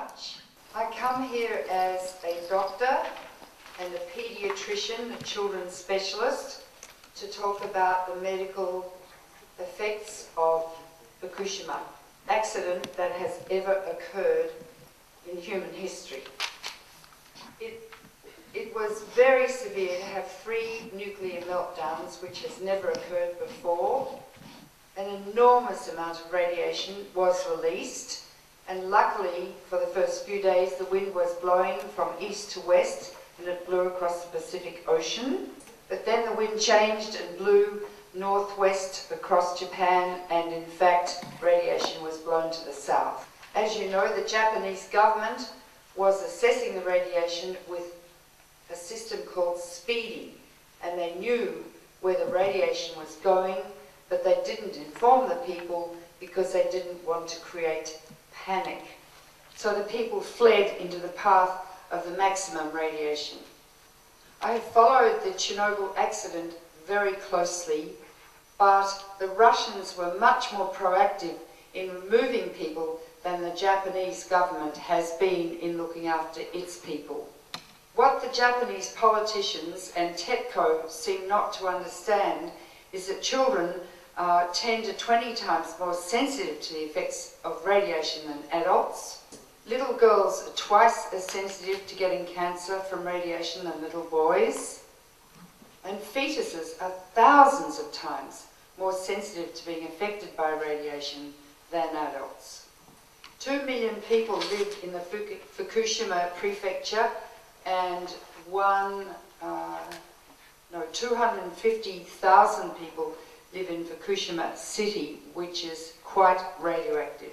much. I come here as a doctor and a paediatrician, a children's specialist, to talk about the medical effects of Fukushima, accident that has ever occurred in human history. It, it was very severe to have three nuclear meltdowns, which has never occurred before. An enormous amount of radiation was released, and luckily, for the first few days, the wind was blowing from east to west, and it blew across the Pacific Ocean. But then the wind changed and blew northwest across Japan, and in fact, radiation was blown to the south. As you know, the Japanese government was assessing the radiation with a system called SPEEDI, and they knew where the radiation was going, but they didn't inform the people because they didn't want to create panic. So the people fled into the path of the maximum radiation. I have followed the Chernobyl accident very closely, but the Russians were much more proactive in removing people than the Japanese government has been in looking after its people. What the Japanese politicians and TEPCO seem not to understand is that children are 10 to 20 times more sensitive to the effects of radiation than adults. Little girls are twice as sensitive to getting cancer from radiation than little boys. And fetuses are thousands of times more sensitive to being affected by radiation than adults. Two million people live in the Fukushima prefecture and one, uh, no, 250,000 people live in Fukushima city, which is quite radioactive.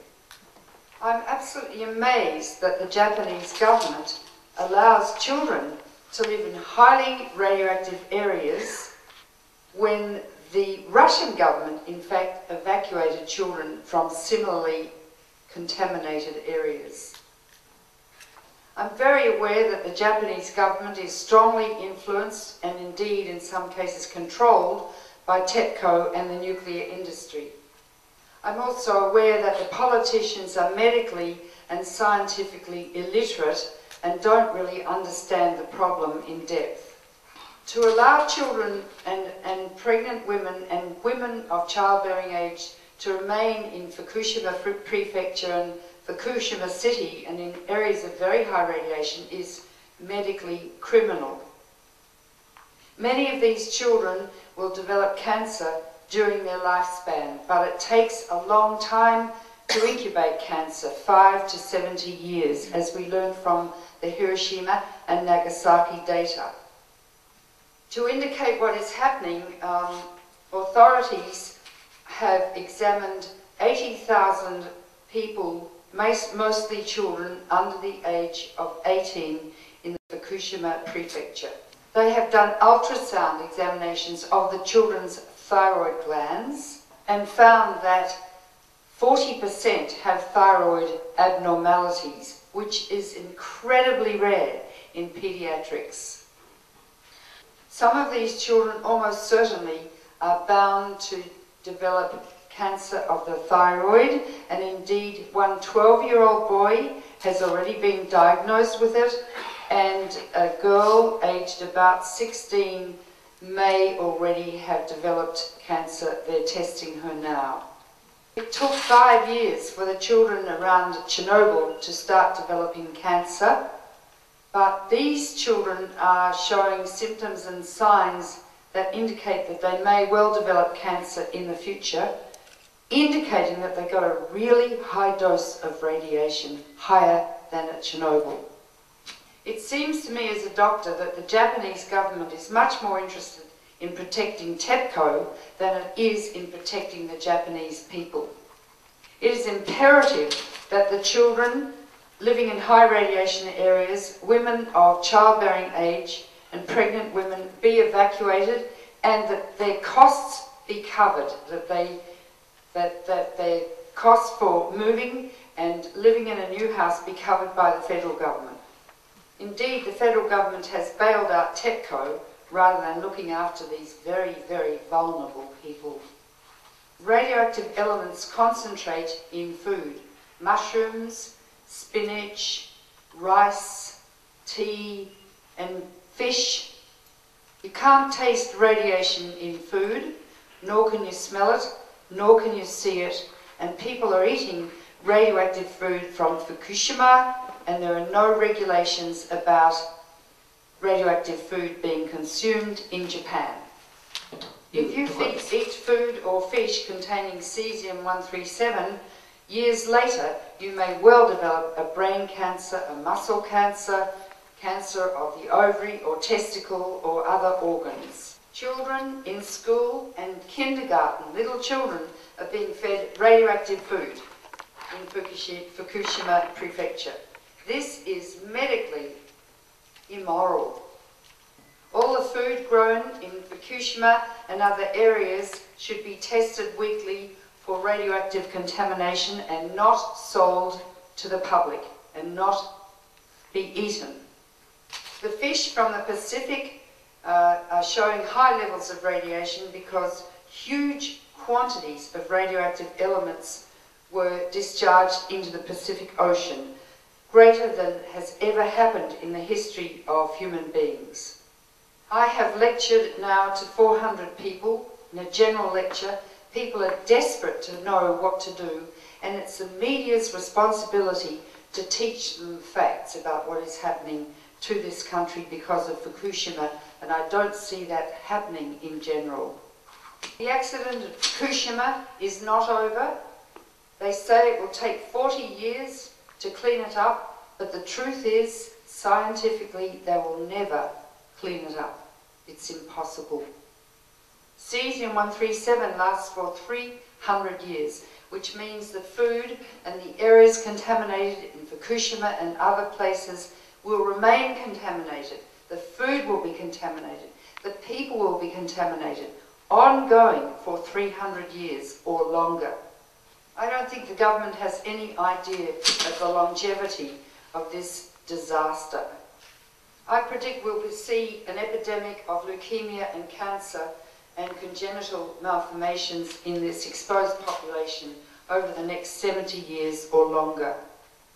I'm absolutely amazed that the Japanese government allows children to live in highly radioactive areas when the Russian government, in fact, evacuated children from similarly contaminated areas. I'm very aware that the Japanese government is strongly influenced and indeed in some cases controlled by TEPCO and the nuclear industry. I'm also aware that the politicians are medically and scientifically illiterate and don't really understand the problem in depth. To allow children and, and pregnant women and women of childbearing age to remain in Fukushima Prefecture and Fukushima City and in areas of very high radiation is medically criminal. Many of these children will develop cancer during their lifespan, but it takes a long time to incubate cancer, 5 to 70 years, as we learn from the Hiroshima and Nagasaki data. To indicate what is happening, um, authorities have examined 80,000 people, mostly children under the age of 18 in the Fukushima prefecture. They have done ultrasound examinations of the children's thyroid glands and found that 40% have thyroid abnormalities, which is incredibly rare in pediatrics. Some of these children almost certainly are bound to develop cancer of the thyroid, and indeed, one 12 year old boy has already been diagnosed with it, and a girl aged about 16 may already have developed cancer. They're testing her now. It took five years for the children around Chernobyl to start developing cancer, but these children are showing symptoms and signs that indicate that they may well develop cancer in the future, indicating that they got a really high dose of radiation, higher than at Chernobyl. It seems to me as a doctor that the Japanese government is much more interested in protecting TEPCO than it is in protecting the Japanese people. It is imperative that the children living in high radiation areas, women of childbearing age and pregnant women be evacuated and that their costs be covered, that, they, that, that their costs for moving and living in a new house be covered by the federal government. Indeed, the federal government has bailed out TEPCO rather than looking after these very, very vulnerable people. Radioactive elements concentrate in food, mushrooms, spinach, rice, tea, and fish. You can't taste radiation in food, nor can you smell it, nor can you see it, and people are eating radioactive food from Fukushima, and there are no regulations about radioactive food being consumed in Japan. If you mm, eat, eat food or fish containing cesium-137, years later you may well develop a brain cancer, a muscle cancer, cancer of the ovary or testicle or other organs. Children in school and kindergarten, little children, are being fed radioactive food in Fukushima Prefecture. This is medically immoral. All the food grown in Fukushima and other areas should be tested weekly for radioactive contamination and not sold to the public and not be eaten. The fish from the Pacific uh, are showing high levels of radiation because huge quantities of radioactive elements were discharged into the Pacific Ocean, greater than has ever happened in the history of human beings. I have lectured now to 400 people in a general lecture. People are desperate to know what to do, and it's the media's responsibility to teach them facts about what is happening to this country because of Fukushima, and I don't see that happening in general. The accident at Fukushima is not over. They say it will take 40 years to clean it up, but the truth is, scientifically, they will never clean it up. It's impossible. Cesium-137 lasts for 300 years, which means the food and the areas contaminated in Fukushima and other places will remain contaminated. The food will be contaminated. The people will be contaminated, ongoing for 300 years or longer. I don't think the government has any idea of the longevity of this disaster. I predict we'll see an epidemic of leukemia and cancer and congenital malformations in this exposed population over the next 70 years or longer.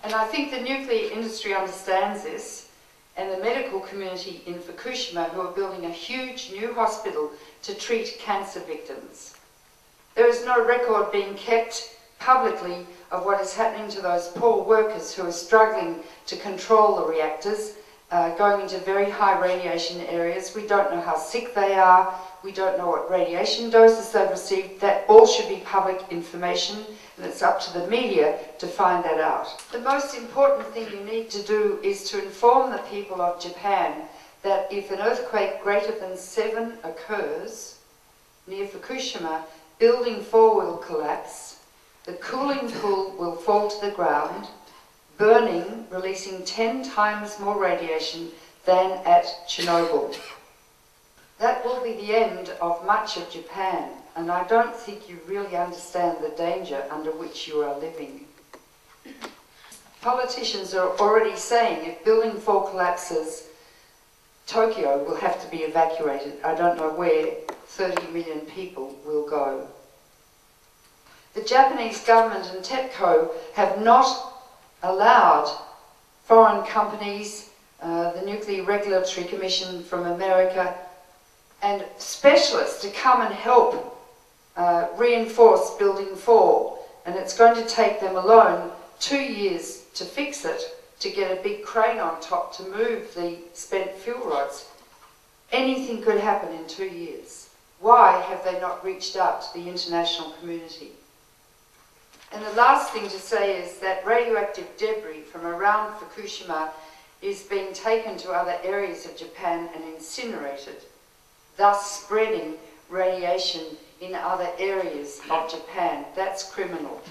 And I think the nuclear industry understands this, and the medical community in Fukushima who are building a huge new hospital to treat cancer victims. There is no record being kept publicly of what is happening to those poor workers who are struggling to control the reactors uh, going into very high radiation areas. We don't know how sick they are. We don't know what radiation doses they've received. That all should be public information, and it's up to the media to find that out. The most important thing you need to do is to inform the people of Japan that if an earthquake greater than seven occurs near Fukushima, building four will collapse, the cooling pool will fall to the ground, burning, releasing 10 times more radiation than at Chernobyl. That will be the end of much of Japan, and I don't think you really understand the danger under which you are living. Politicians are already saying if Building 4 collapses, Tokyo will have to be evacuated. I don't know where 30 million people will go. The Japanese government and TEPCO have not allowed foreign companies, uh, the Nuclear Regulatory Commission from America, and specialists to come and help uh, reinforce Building 4. And it's going to take them alone two years to fix it, to get a big crane on top to move the spent fuel rods. Anything could happen in two years. Why have they not reached out to the international community? And the last thing to say is that radioactive debris from around Fukushima is being taken to other areas of Japan and incinerated, thus spreading radiation in other areas of Japan. That's criminal.